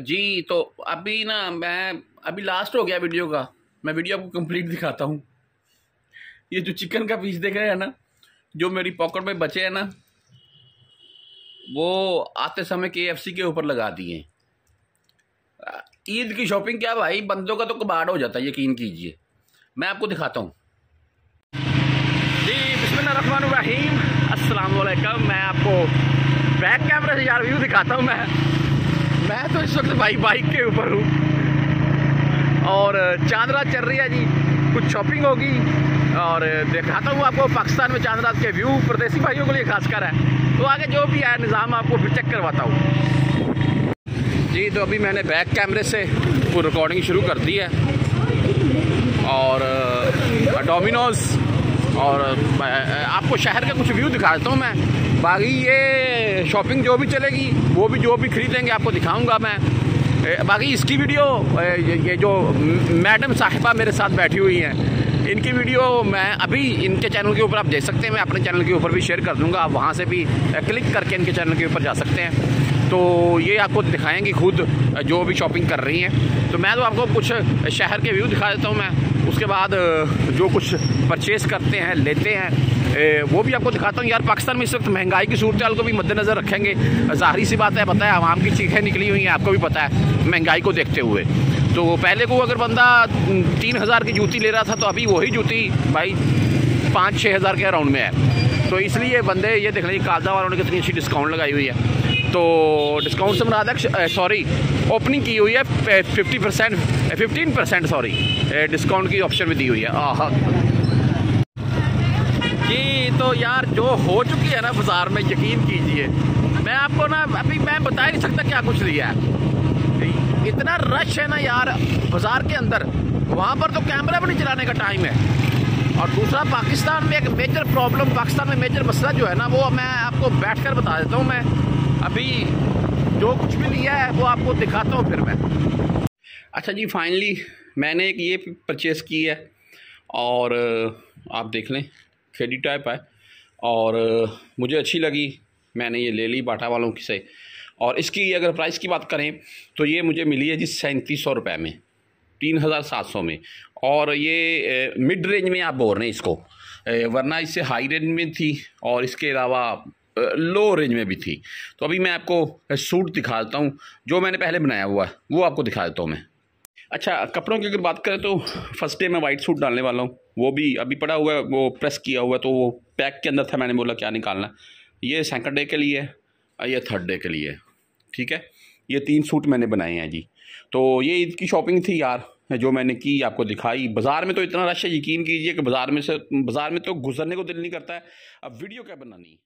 जी तो अभी ना मैं, अभी लास्ट हो गया वीडियो का। मैं वीडियो आपको कंप्लीट दिखाता हूँ। ये जो चिकन का पीस देख रहे हैं ना, जो मेरी पॉकेट में बचे हैं ना, वो आते समय के एफ़ के ऊपर लगा दिए ईद की शॉपिंग क्या भाई, बंदों का तो कबाड़ हो जाता है, यकीन कीजिए। मैं आपको दिखाता हूँ। जी, बिस्मिल्लाह रहीम। अस्सलाम वालेकुम मैं आपको बैक कैमरे से यार व्यू दिखाता हूँ मैं। इस वक्त भाई बाइक के ऊपर हूँ। और चाँद रात चल रही है जी। कुछ शॉपिंग होगी। और दिखाता हूँ आपको पाकिस्तान में चाँद रात के व्यू प्रदेशी भाइयों के लिए खासकर है। तो आगे जो भी है निज़ाम, आपको फिर चेक करवाता हूँ। जी तो अभी मैंने बैक कैमरे से वो रिकॉर्डिंग शुरू कर दी है। और डोमिनोज़ और आपको शहर का कुछ व्यू दिखा देता हूँ मैं। बाकी ये शॉपिंग जो भी चलेगी, वो भी जो भी खरीदेंगे आपको दिखाऊँगा मैं। बाकी इसकी वीडियो ये जो मैडम साहिबा मेरे साथ बैठी हुई हैं, इनकी वीडियो मैं अभी इनके चैनल के ऊपर आप देख सकते हैं, मैं अपने चैनल के ऊपर भी शेयर कर दूँगा, आप वहाँ से भी क्लिक करके इनके चैनल के ऊपर जा सकते हैं। तो ये आपको दिखाएँगे खुद, जो भी शॉपिंग कर रही हैं। तो मैं तो आपको कुछ शहर के व्यू दिखा देता हूँ मैं। उसके बाद जो कुछ परचेस करते हैं, लेते हैं वो भी आपको दिखाता हूँ यार, पाकिस्तान में इस वक्त महँगाई की सूरत को भी मद्देनज़र रखेंगे। ज़ाहरी सी बात है, पता है, आवाम की चीखें निकली हुई हैं, आपको भी पता है, महँगाई को देखते हुए। तो पहले को अगर बंदा तीन हज़ार की जूती ले रहा था तो अभी वही जूती, भाई, पाँच छः हज़ार के अराउंड में है। तो इसलिए बंदे ये देख लीजिए काजा वालों ने कितनी अच्छी डिस्काउंट लगाई हुई है। तो डिस्काउंट से मुराद सॉरी ओपनिंग की हुई है fifty percent fifteen percent sorry discount की ऑप्शन भी दी हुई है। आह। जी तो यार, जो हो चुकी है ना बाज़ार में, यकीन कीजिए। मैं आपको ना, अभी मैं बता ही नहीं सकता क्या कुछ लिया है। इतना रश है ना यार, बाज़ार के अंदर। वहाँ पर तो कैमरा भी नहीं चलाने का टाइम है। और दूसरा, पाकिस्तान में एक मेजर प्रॉब्लम पाकिस्तान में मेजर मसला जो है ना, वो मैं आपको बैठ कर बता देता हूँ, मैं अभी जो कुछ भी लिया है, वो आपको दिखाता हूँ फिर मैं। अच्छा जी फाइनली मैंने एक ये परचेज़ की है, और आप देख लें खेडी टाइप है, और मुझे अच्छी लगी, मैंने ये ले ली बाटा वालों की से। और इसकी अगर प्राइस की बात करें तो ये मुझे मिली है जी, सैंतीस सौ रुपये में। तीन हज़ार सात सौ में। और ये मिड रेंज में आप बोल रहे हैं इसको। वरना इससे हाई रेंज में थी और इसके अलावा लो रेंज में भी थी। तो अभी मैं आपको सूट दिखा देता हूँ। जो मैंने पहले बनाया हुआ है, वो आपको दिखा देता हूँ मैं। अच्छा कपड़ों की अगर बात करें तो फ़र्स्ट डे मैं वाइट सूट डालने वाला हूँ। वो भी अभी पड़ा हुआ है, वो प्रेस किया हुआ है तो वो पैक के अंदर था, मैंने बोला क्या निकालना। ये सेकंड डे के लिए है ये थर्ड डे के लिए ठीक है? ये तीन सूट मैंने बनाए हैं जी। तो ये ईद की शॉपिंग थी यार, जो मैंने की, आपको दिखाई। बाज़ार में तो इतना रश है, यकीन कीजिए कि बाज़ार में से, बाज़ार में तो गुजरने को दिल नहीं करता है। अब वीडियो क्या बनानी?